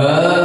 Uh...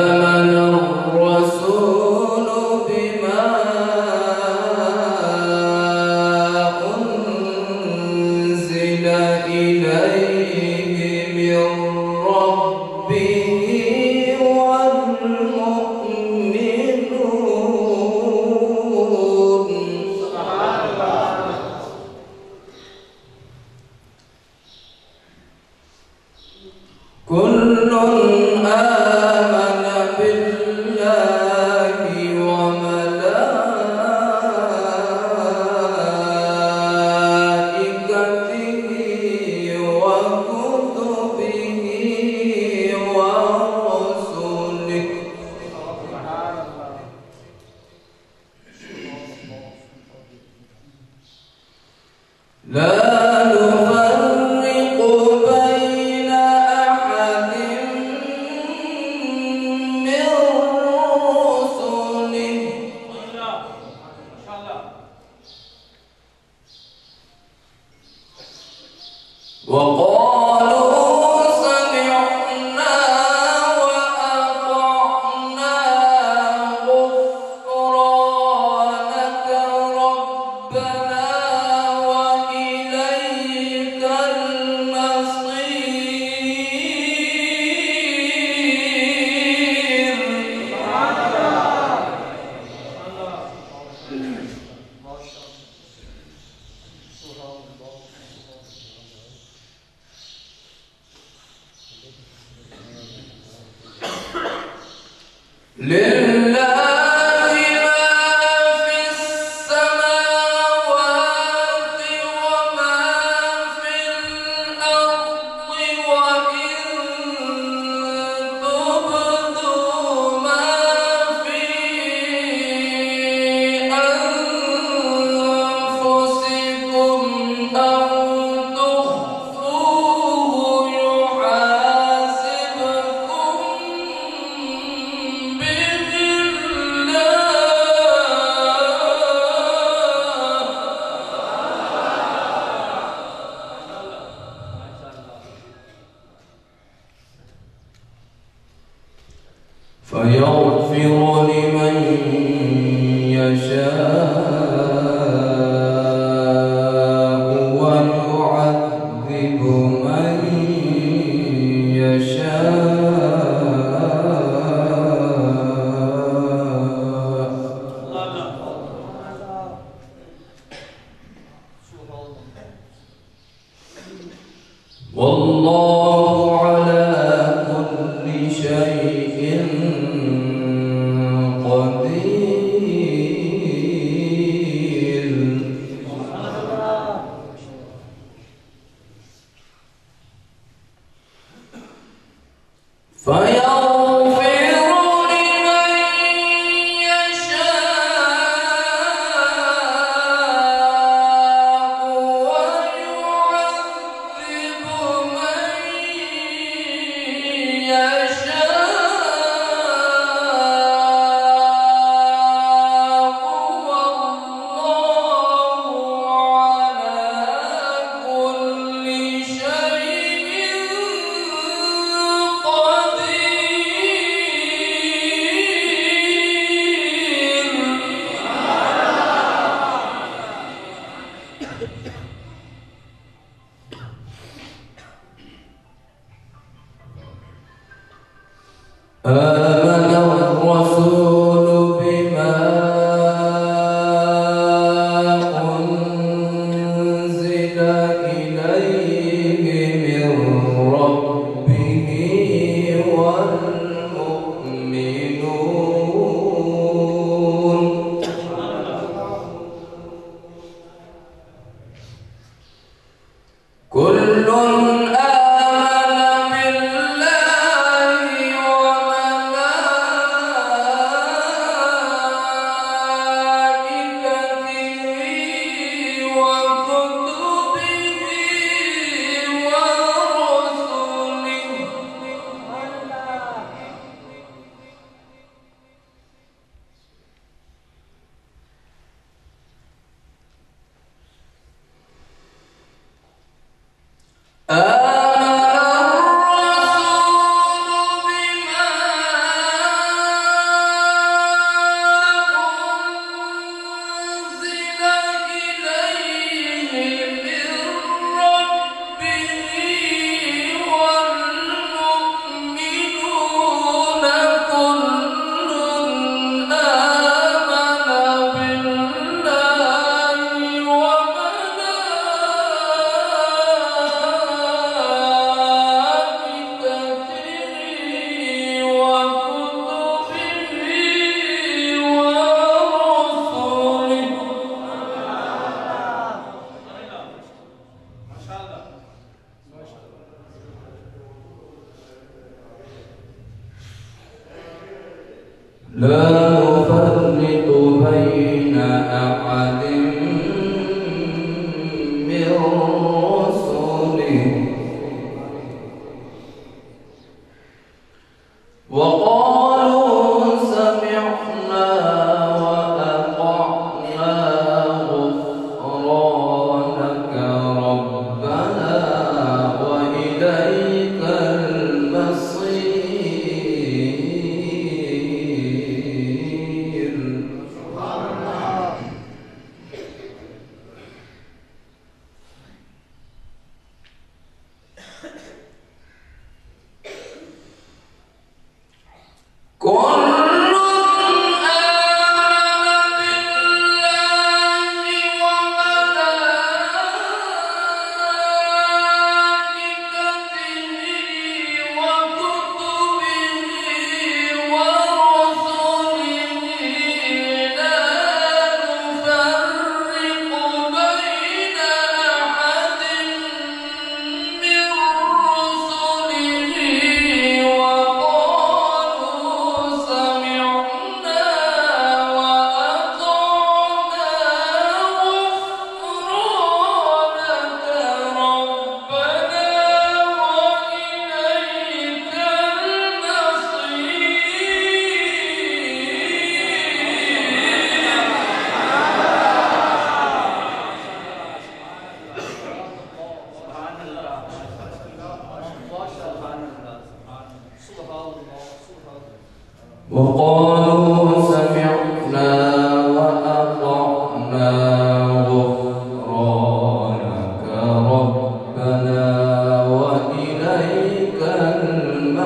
我。كسبت وعليها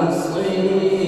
sweet.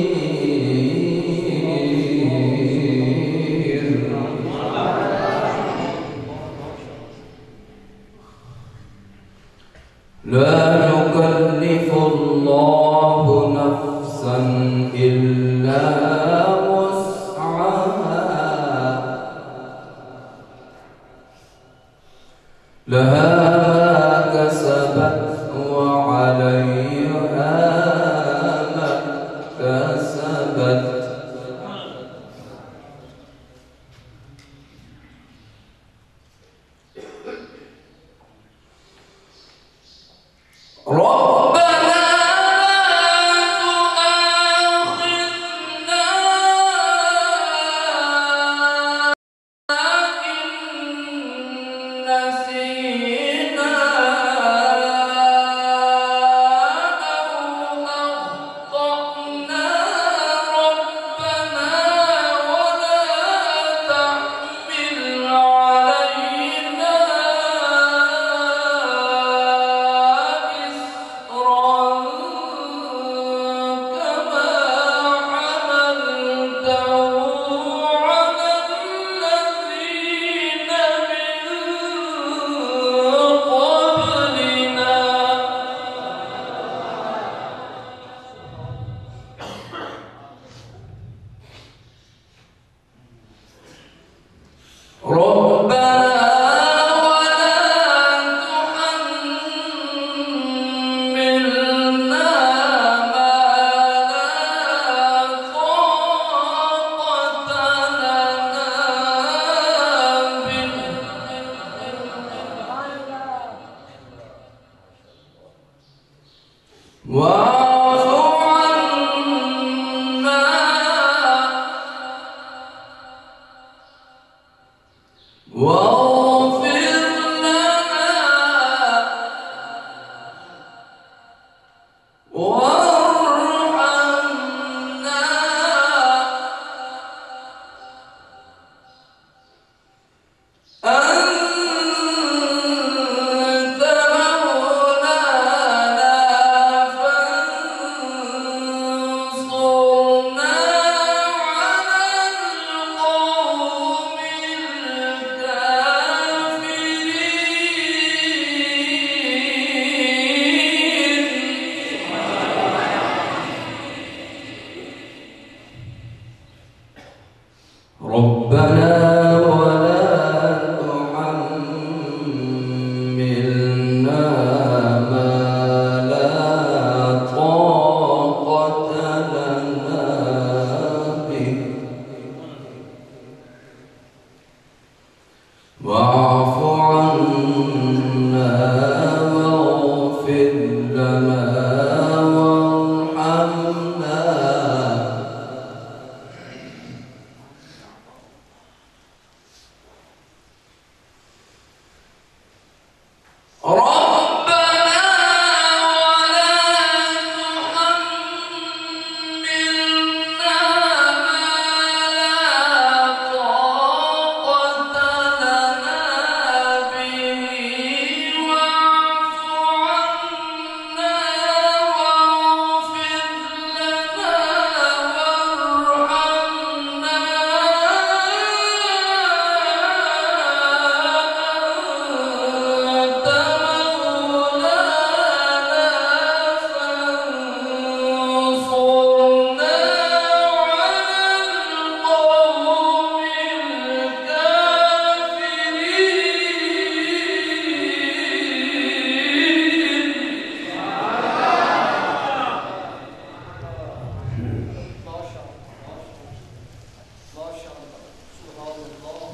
Whoa! ربنا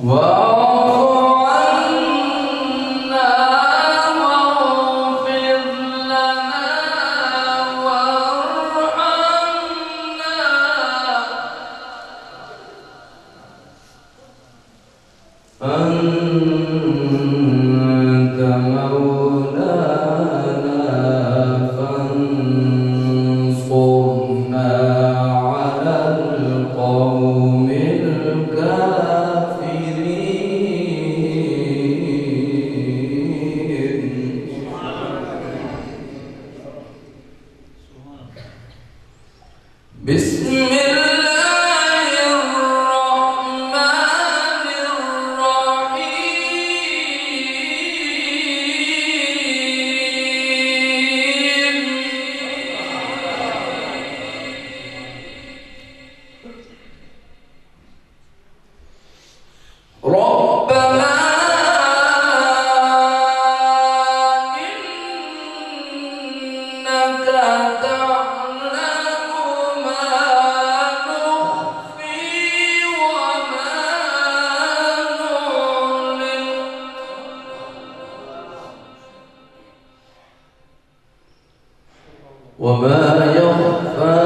Whoa. بسم الله وما يخفى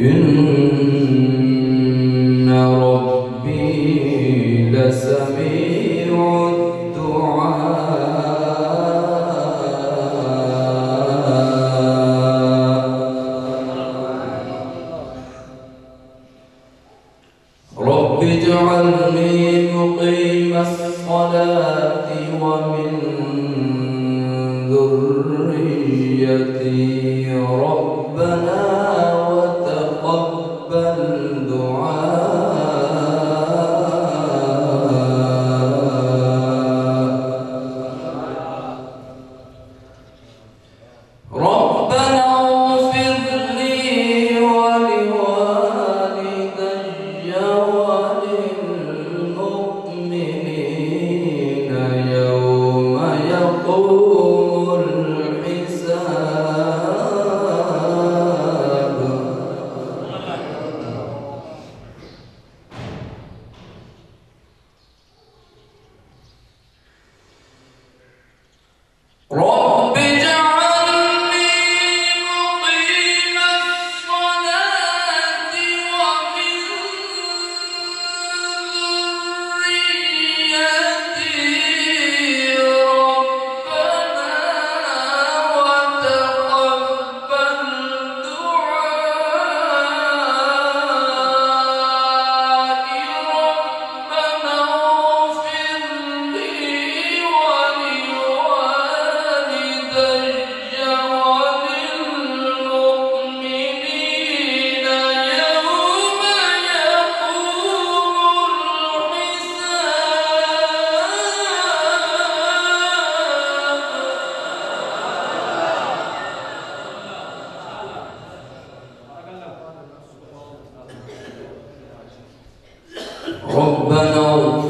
إن ربنا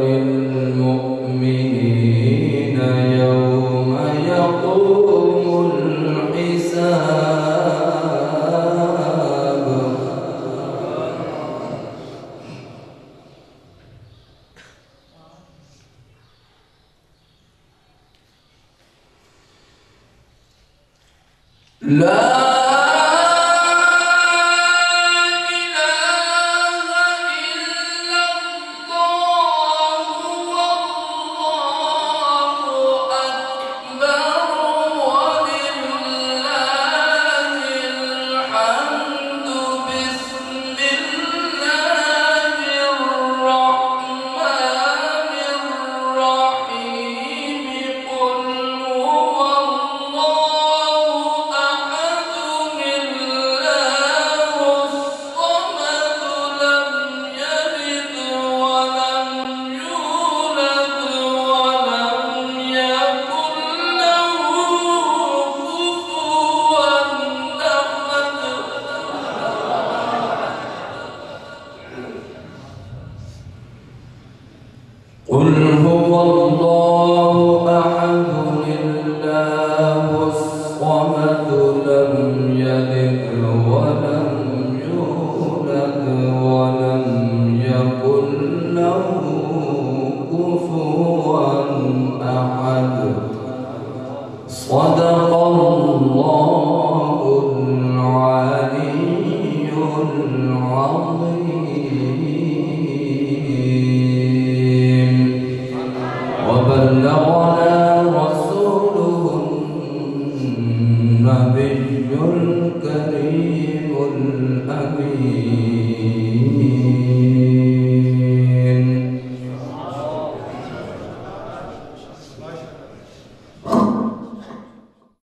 وللمؤمنين